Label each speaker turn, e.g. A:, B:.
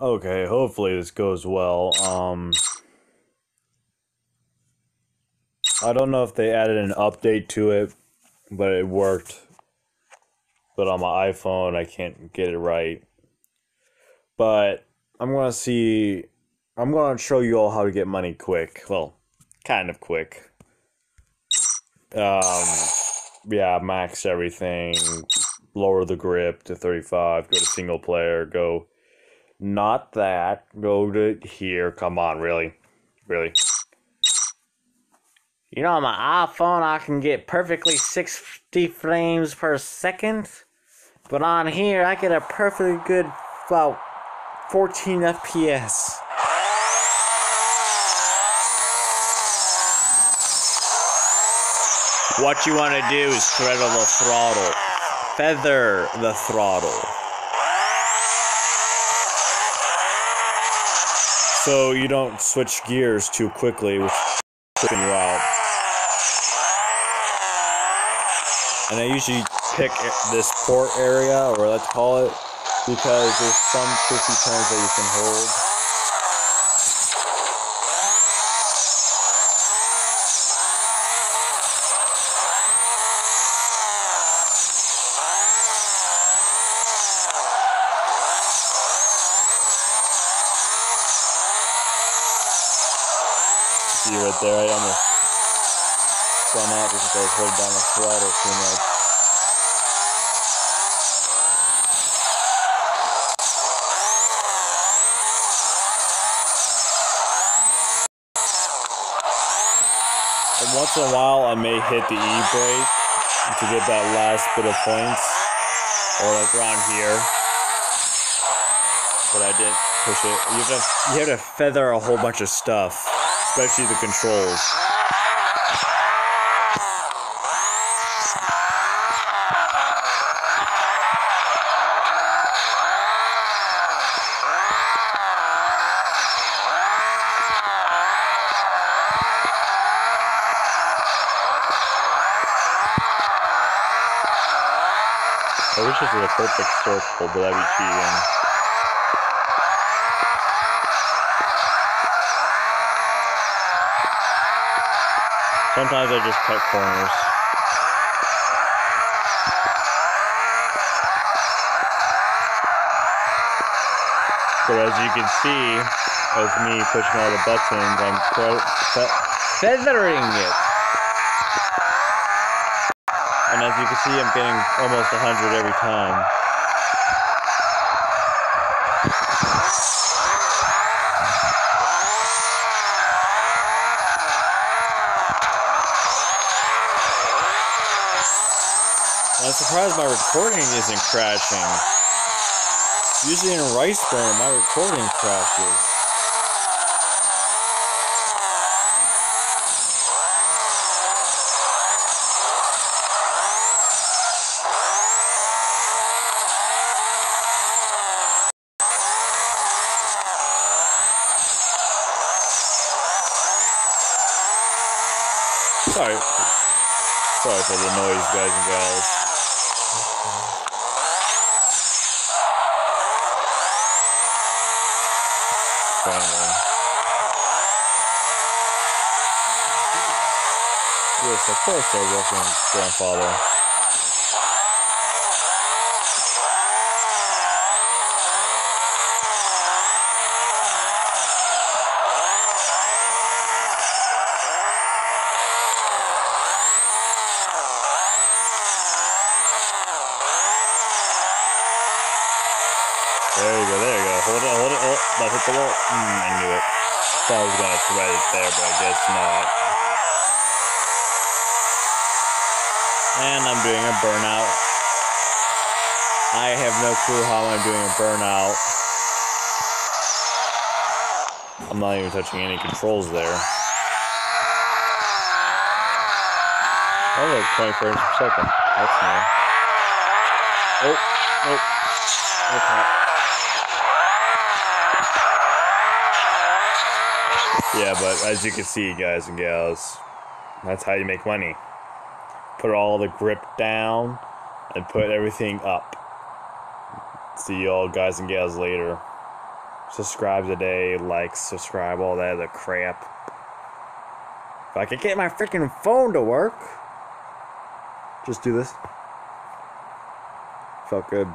A: Okay, hopefully this goes well. Um I don't know if they added an update to it, but it worked. But on my iPhone, I can't get it right. But I'm going to see I'm going to show you all how to get money quick. Well, kind of quick. Um yeah, max everything, lower the grip to 35, go to single player, go not that, go to here. Come on, really? Really? You know, on my iPhone, I can get perfectly 60 frames per second. But on here, I get a perfectly good, about 14 FPS. What you want to do is throttle the throttle. Feather the throttle. So you don't switch gears too quickly, which tripping you out. And I usually pick this port area, or let's call it, because there's some twisty turns that you can hold. See right there, I almost spun out because I was holding down the throttle too much. And once in a while, I may hit the e-brake to get that last bit of points, or like around here. But I didn't push it. You have to, you have to feather a whole bunch of stuff, especially the controls. I wish this was a perfect circle, but that'd be cheating. Sometimes I just cut corners. So as you can see, as me pushing all the buttons, I'm fe- fe- feathering it. And as you can see, I'm getting almost 100 every time. I'm surprised my recording isn't crashing. Usually in Riceburn, my recording crashes. Sorry. Sorry for the noise, guys and gals. Family. Yes, of course I welcome grandfather. There you go, there you go. Hold it, hold it, it. That hit the wall. Mm, I knew it. Thought I was gonna thread it there, but I guess not. And I'm doing a burnout. I have no clue how I'm doing a burnout. I'm not even touching any controls there. Oh look, 20 frames per second. That's new. Oh, nope. Okay. Yeah, but as you can see, guys and gals, that's how you make money. Put all the grip down and put everything up. See you all guys and gals later. Subscribe today, like, subscribe, all that other crap. If I could get my freaking phone to work, just do this. Felt good.